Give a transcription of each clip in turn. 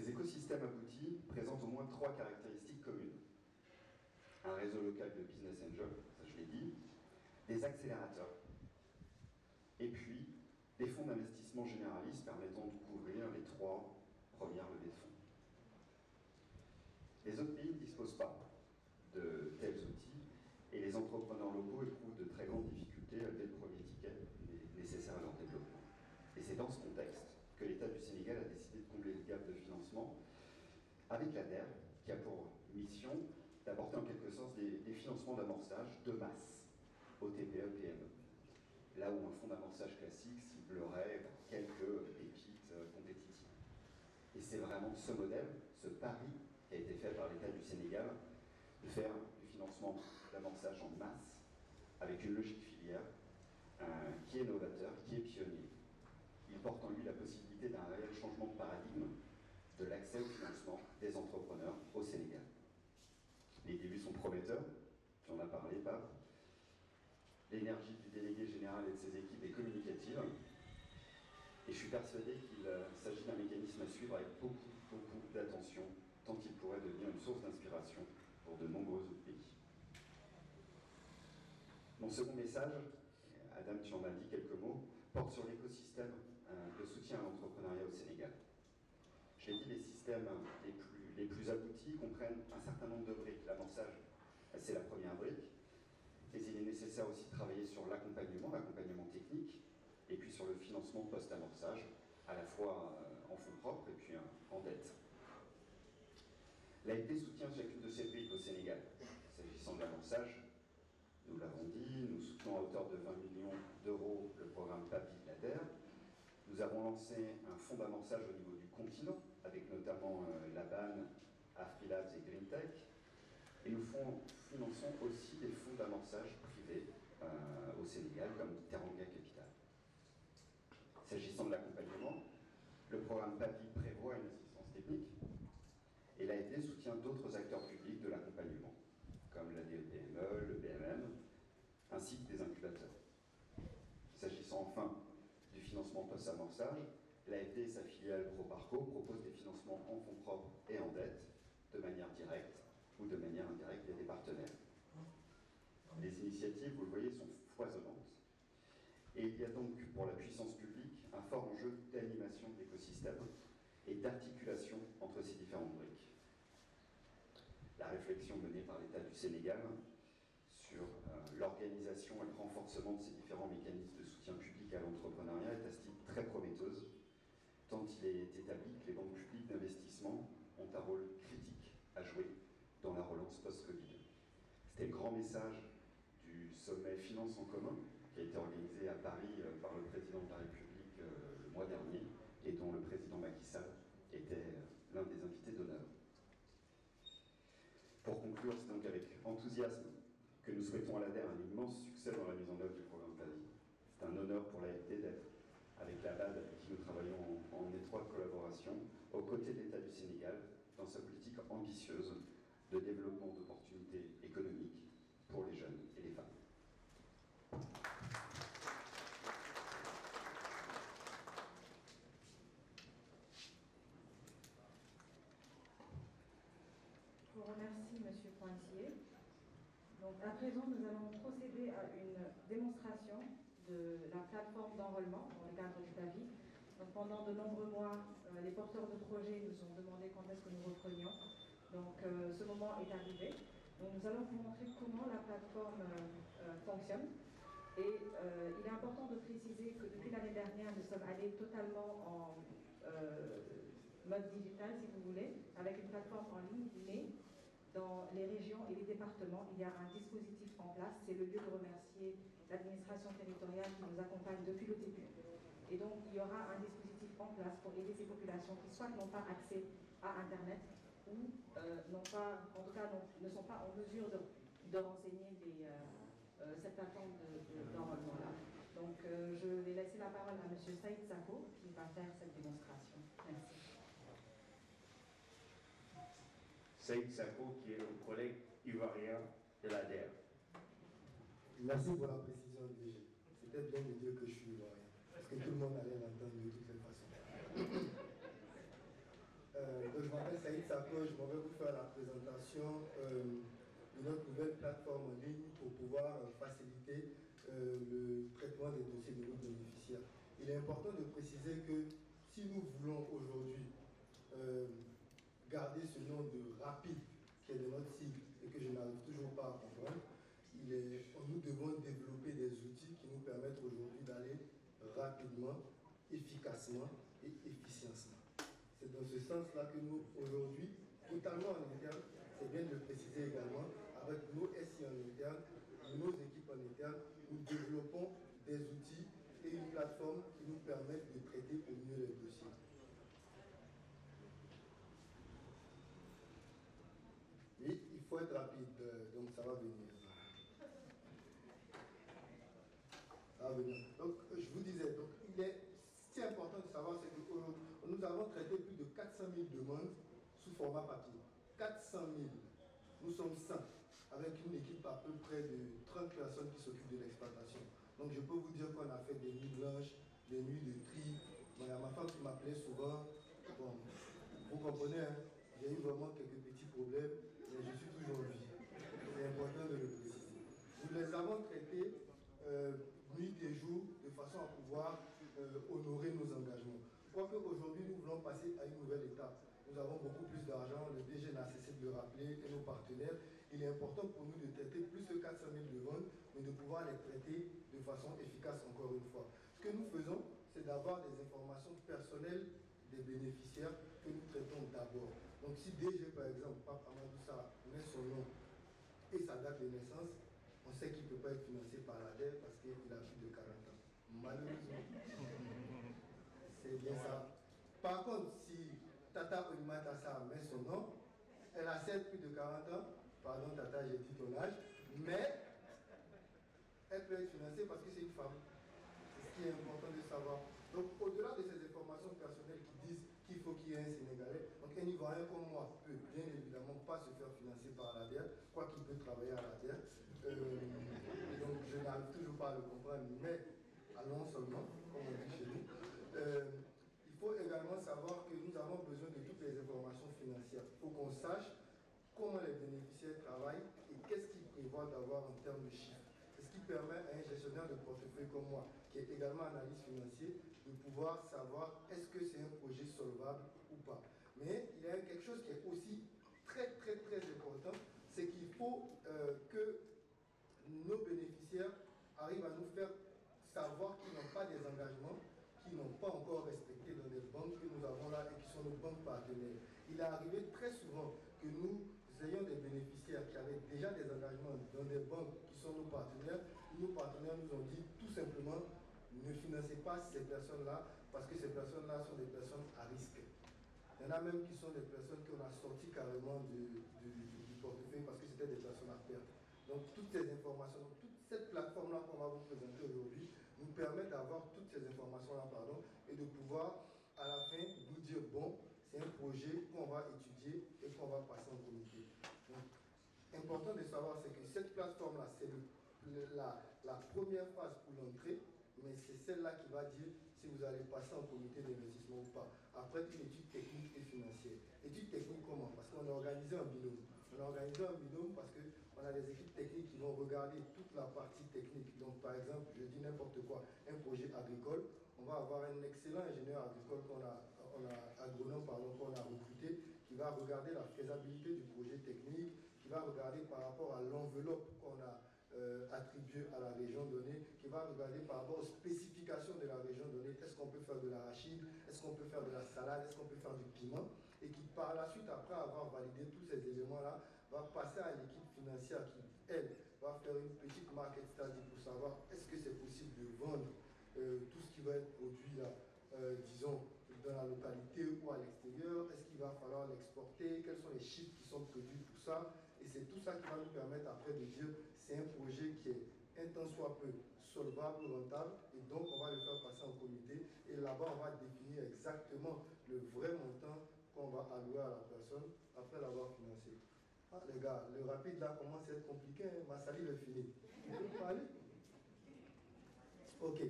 Ces écosystèmes aboutis présentent au moins trois caractéristiques communes. Un réseau local de business angels, ça je l'ai dit, des accélérateurs, et puis des fonds d'investissement généralistes permettant de couvrir les trois premières levées de fonds. Les autres pays ne disposent pas de tels outils et les entrepreneurs locaux éprouvent de très grandes difficultés à lever le premier ticket nécessaire à leur développement. Et c'est dans ce contexte que l'État du Sénégal a décidé de combler le gap de financement avec l'ADER, qui a pour mission d'apporter en quelque sorte des, financements d'amorçage de masse aux TPE-PME. Là où un fonds d'amorçage classique ciblerait quelques pépites euh, compétitives. Et c'est vraiment ce modèle, ce pari qui a été fait par l'État du Sénégal, de faire du financement d'amorçage en masse avec une logique filière euh, qui est novateur, qui est pionnier. Il porte en lui la possibilité d'un réel changement de paradigme de l'accès au financement des entrepreneurs au Sénégal. Les débuts sont prometteurs, tu en as parlé, Pape. L'énergie du délégué général et de ses équipes est communicative. Et je suis persuadé qu'il euh, s'agit d'un mécanisme à suivre avec beaucoup, beaucoup d'attention, tant il pourrait devenir une source d'inspiration pour de nombreux autres pays. Mon second message, Adam, tu en as dit quelques mots, porte sur l'écosystème euh, de soutien à l'entrepreneuriat au Sénégal. Je l'ai dit, les systèmes les plus, les plus aboutis comprennent un certain nombre de briques. L'amorçage, c'est la première brique, mais il est nécessaire aussi de travailler sur l'accompagnement, l'accompagnement technique, et puis sur le financement post-amorçage, à la fois euh, en fonds propres et puis euh, en dette. L'AFD soutient chacune de ces briques au Sénégal. S'agissant de l'amorçage, nous l'avons dit, nous soutenons à hauteur de 20 millions d'euros le programme PAPI de l'ADER. Nous avons lancé un fonds d'amorçage au niveau du continent, avec notamment euh, la BAN, AfriLabs et GreenTech. Et nous finançons aussi des fonds d'amorçage privés euh, au Sénégal, comme Teranga Capital. S'agissant de l'accompagnement, le programme PAPI prévoit une assistance technique et l'AFD soutient d'autres acteurs publics de l'accompagnement, comme la DEPME, le BMM, ainsi que des incubateurs. S'agissant enfin du financement post-amorçage, l'AFD filiale ProParco proposent des financements en fonds propres et en dette, de manière directe ou de manière indirecte via des Les initiatives, vous le voyez, sont foisonnantes. Et il y a donc pour la puissance publique un fort enjeu d'animation de l'écosystème et d'articulation entre ces différentes briques. La réflexion menée par l'État du Sénégal sur euh, l'organisation et le renforcement de ces différents mécanismes de soutien public à l'entrepreneuriat est à ce titre très prometteuse, tant il est établi que les banques publiques d'investissement ont un rôle critique à jouer dans la relance post-Covid. C'était le grand message du sommet Finance en commun qui a été organisé à Paris euh, par le président de la République euh, le mois dernier et dont le président Macky Sall était euh, l'un des invités d'honneur. Pour conclure, c'est donc avec enthousiasme que nous souhaitons à l'ADER un immense succès dans la mise en œuvre du programme PAVI. C'est un honneur pour l'AFD d'être avec la BAD avec qui nous travaillons en, étroite collaboration aux côtés de l'État du Sénégal dans sa politique ambitieuse de développement d'opportunités économiques pour les jeunes et les femmes. Je vous Pointier. Donc, à présent, nous allons procéder à une démonstration de la plateforme d'enrôlement dans le cadre du PAVI. Donc, pendant de nombreux mois, euh, les porteurs de projets nous ont demandé quand est-ce que nous reprenions. Donc, euh, ce moment est arrivé. Donc, nous allons vous montrer comment la plateforme euh, fonctionne. Et il est important de préciser que depuis l'année dernière, nous sommes allés totalement en mode digital, si vous voulez, avec une plateforme en ligne, mais dans les régions et les départements, il y a un dispositif en place. C'est le lieu de remercier l'administration territoriale qui nous accompagne depuis le début. Et donc, il y aura un dispositif en place pour aider ces populations qui soit n'ont pas accès à Internet ou euh, n'ont pas, en tout cas, ne sont pas en mesure de, renseigner euh, euh, cette plateforme d'enrôlement-là. Donc, je vais laisser la parole à M. Saïd Zako qui va faire cette démonstration. Merci. Saïd Sako, qui est le collègue ivoirien de l'ADER. Merci pour la précision, DG. C'était bien de dire que je suis ivoirien, parce que tout le monde allait l'entendre de toutes les façons. Euh, Saïd Sako, je m'en vais vous faire la présentation euh, de notre nouvelle plateforme en ligne pour pouvoir euh, faciliter euh, le traitement des dossiers de nos bénéficiaires. Il est important de préciser que si nous voulons aujourd'hui garder ce nom de rapide qui est de notre cible et que je n'arrive toujours pas à comprendre, il est, nous devons développer des outils qui nous permettent aujourd'hui d'aller rapidement, efficacement et efficiencement. C'est dans ce sens-là que nous, aujourd'hui, totalement en interne, c'est bien de le préciser également, avec nos SI en interne, nos équipes en interne, nous développons des outils et une plateforme qui nous permettent de traiter au mieux les dossiers. Et il rapide, euh, donc ça va venir. Ça va venir. Donc, je vous disais, donc, il est si important de savoir, c'est qu'aujourd'hui, nous avons traité plus de 400 000 demandes sous format papier. 400 000. Nous sommes 100, avec une équipe à peu près de 30 personnes qui s'occupent de l'exploitation. Donc je peux vous dire qu'on a fait des nuits blanches, des nuits de tri. Il y a ma femme qui m'appelait souvent. Bon, vous comprenez, hein, j'ai eu vraiment quelques petits problèmes, mais je suis vie. C'est important de le préciser. Nous les avons traités euh, nuit et jour de façon à pouvoir euh, honorer nos engagements. Je crois qu'aujourd'hui, nous voulons passer à une nouvelle étape. Nous avons beaucoup plus d'argent, le DG n'a cessé de le rappeler, et nos partenaires. Il est important pour nous de traiter plus de 400 000 demandes, mais de pouvoir les traiter de façon efficace encore une fois. Ce que nous faisons, c'est d'avoir des informations personnelles des bénéficiaires que nous traitons d'abord. Donc si DG, par exemple, Papa Amadoussa met son nom et sa date de naissance, on sait qu'il ne peut pas être financé par la DER parce qu'il a plus de 40 ans. Malheureusement. C'est bien ça. Par contre, si Tata Olimatassa met son nom, elle a certes plus de 40 ans, pardon Tata, j'ai dit ton âge, mais elle peut être financée parce que c'est une femme. Ce qui est important de savoir. Donc, au-delà de ces informations personnelles qui disent qu'il faut qu'il y ait un Sénégalais, donc un Ivoirien comme moi peut bien évidemment pas se faire financer par la DER, quoi qu'il peut travailler à la DER. Euh, donc, je n'arrive toujours mais allons seulement, comme on dit chez nous. Euh, faut également savoir que nous avons besoin de toutes les informations financières. Il faut qu'on sache comment les bénéficiaires travaillent et qu'est-ce qu'ils prévoient d'avoir en termes de chiffres. C'est ce qui permet à un gestionnaire de portefeuille comme moi, qui est également analyste financier, de pouvoir savoir est-ce que c'est un projet solvable ou pas. Mais il y a quelque chose qui est aussi très très très important, c'est qu'il faut euh, que arrivent à nous faire savoir qu'ils n'ont pas des engagements qui n'ont pas encore respecté dans les banques que nous avons là et qui sont nos banques partenaires. Il est arrivé très souvent que nous ayons des bénéficiaires qui avaient déjà des engagements dans des banques qui sont nos partenaires. Nos partenaires nous ont dit tout simplement ne financez pas ces personnes-là parce que ces personnes-là sont des personnes à risque. Il y en a même qui sont des personnes qu'on a sorti carrément du, portefeuille parce que c'était des personnes à perte. Donc toutes ces informations, cette plateforme-là qu'on va vous présenter aujourd'hui, nous permet d'avoir toutes ces informations-là, pardon, et de pouvoir à la fin nous dire, bon, c'est un projet qu'on va étudier et qu'on va passer en comité. Donc, important de savoir, c'est que cette plateforme-là, c'est la, la première phase pour l'entrée, mais c'est celle-là qui va dire si vous allez passer en comité d'investissement ou pas. Après une étude technique et financière. Étude technique comment? Parce qu'on a organisé un binôme. On a organisé un binôme parce qu'on a des équipes techniques vont regarder toute la partie technique. Donc par exemple, je dis n'importe quoi, un projet agricole, on va avoir un excellent ingénieur agricole qu'on a, on a agronome qu'on a recruté, qui va regarder la faisabilité du projet technique, qui va regarder par rapport à l'enveloppe qu'on a euh, attribuée à la région donnée, qui va regarder par rapport aux spécifications de la région donnée, est-ce qu'on peut faire de l'arachide, est-ce qu'on peut faire de la salade, est-ce qu'on peut faire du piment, et qui par la suite, après avoir validé tous ces éléments-là, va passer à l'équipe financière qui, une petite market study pour savoir est-ce que c'est possible de vendre euh, tout ce qui va être produit là, euh, disons, dans la localité ou à l'extérieur, est-ce qu'il va falloir l'exporter, quels sont les chiffres qui sont prévus pour ça, et c'est tout ça qui va nous permettre après de dire c'est un projet qui est un tant soit peu solvable, rentable, et donc on va le faire passer en comité, et là-bas on va définir exactement le vrai montant qu'on va allouer à la personne après l'avoir financé. Ah les gars, le rapide là commence à être compliqué, hein. ma salive est finie. Ok,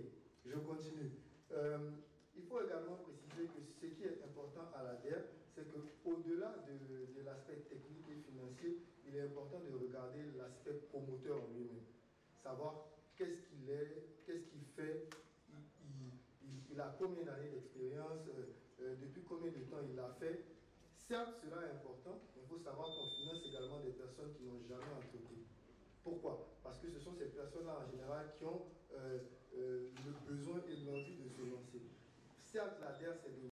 je continue. Euh, il faut également préciser que ce qui est important à la DER, c'est qu'au-delà de il est important de regarder l'aspect promoteur lui-même. Savoir qu'est-ce qu'il est, qu'est-ce qu'il fait, il, a combien d'années d'expérience, euh, euh, depuis combien de temps il l'a fait. Certes, cela est important, mais il faut savoir qu'on finance également des personnes qui n'ont jamais entrepris. Pourquoi? Parce que ce sont ces personnes-là en général qui ont euh, le besoin et l'envie de se lancer. Certes, la DER, c'est de